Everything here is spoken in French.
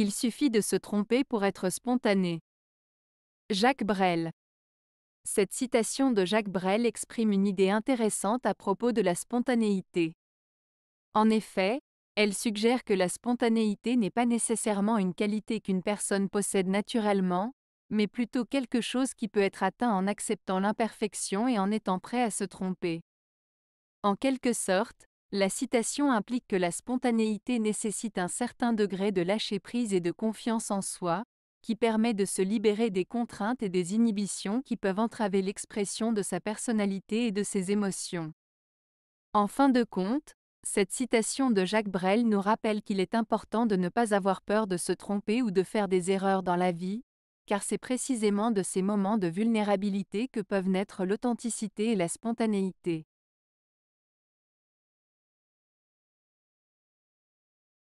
Il suffit de se tromper pour être spontané. Jacques Brel. Cette citation de Jacques Brel exprime une idée intéressante à propos de la spontanéité. En effet, elle suggère que la spontanéité n'est pas nécessairement une qualité qu'une personne possède naturellement, mais plutôt quelque chose qui peut être atteint en acceptant l'imperfection et en étant prêt à se tromper. En quelque sorte, la citation implique que la spontanéité nécessite un certain degré de lâcher-prise et de confiance en soi, qui permet de se libérer des contraintes et des inhibitions qui peuvent entraver l'expression de sa personnalité et de ses émotions. En fin de compte, cette citation de Jacques Brel nous rappelle qu'il est important de ne pas avoir peur de se tromper ou de faire des erreurs dans la vie, car c'est précisément de ces moments de vulnérabilité que peuvent naître l'authenticité et la spontanéité.